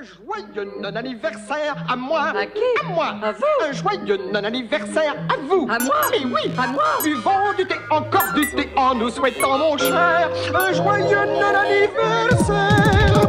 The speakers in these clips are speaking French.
Un joyeux non-anniversaire à moi. À qui À moi. À vous Un joyeux non-anniversaire à vous. À moi Mais oui. À moi Buvons du thé, encore du thé en nous souhaitant, mon cher, un joyeux non-anniversaire.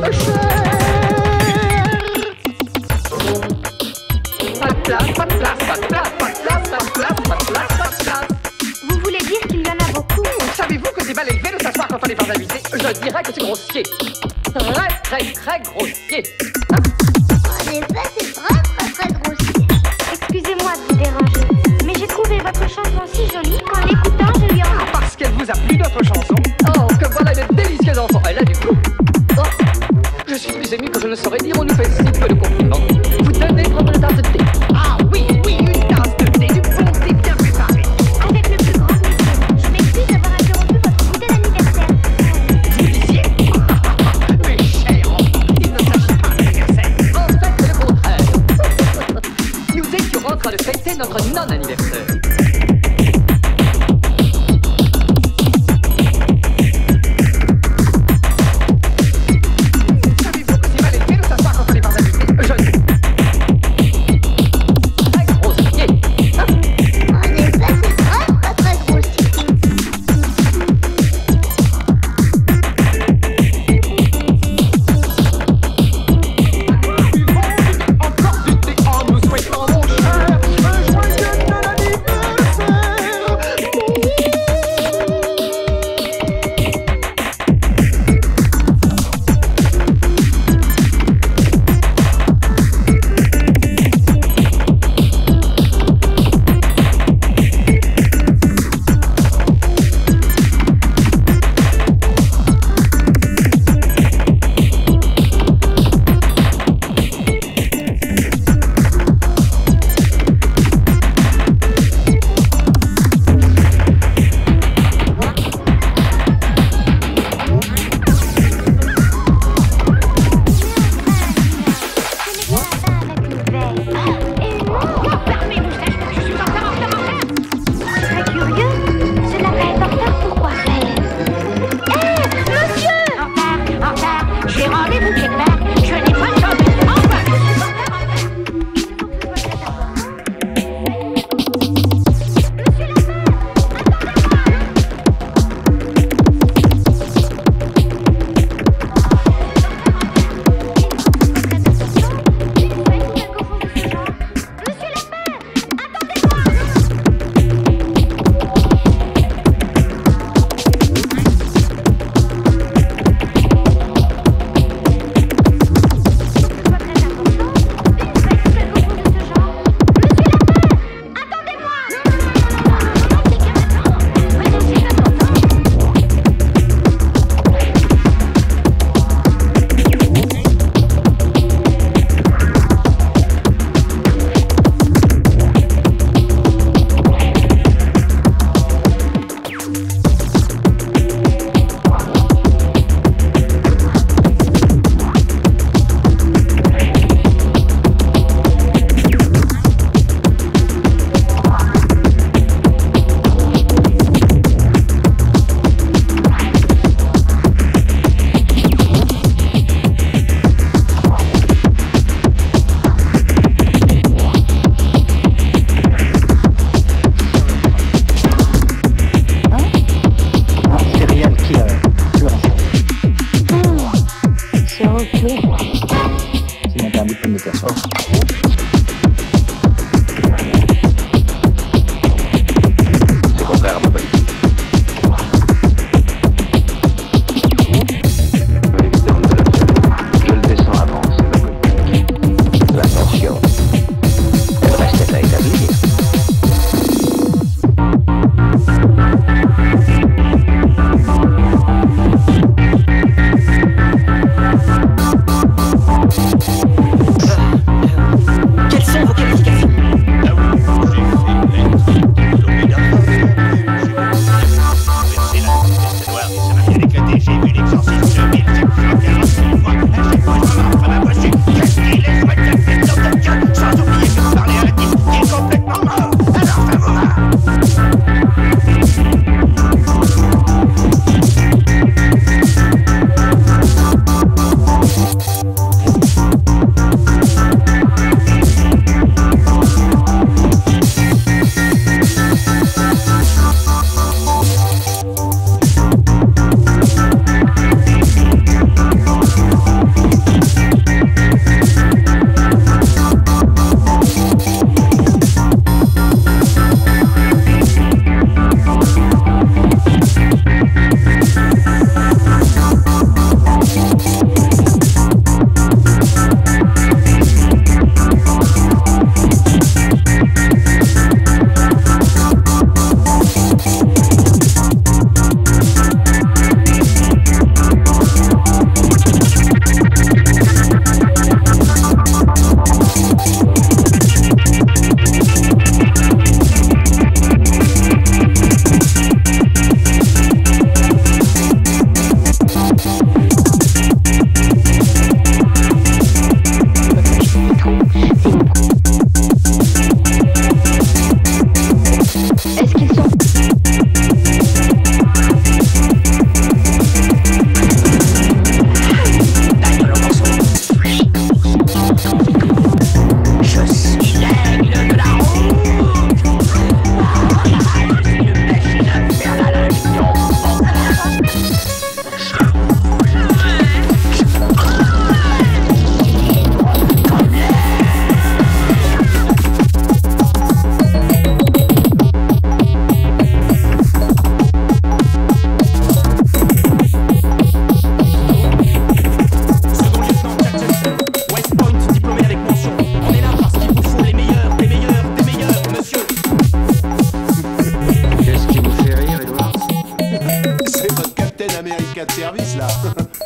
Mon cher. Pas de place, pas Je dirais que c'est grossier. Très, très, très grossier. En effet, c'est très très très grossier. Excusez-moi de vous déranger, mais j'ai trouvé votre chanson si jolie qu'en l'écoutant, je lui en Ah, Parce qu'elle vous a plu notre chanson. Oh, que voilà une délicieuse enfant. Elle a du goût. Oh, je suis plus ému que je ne saurais dire. On nous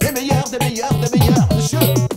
Les meilleurs, des meilleurs, des meilleurs, monsieur.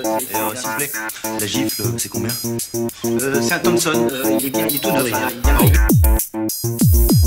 et. Euh, la gifle, euh, c'est combien euh, C'est un Thompson, il est bien, il est tout neuf. Hein. Ah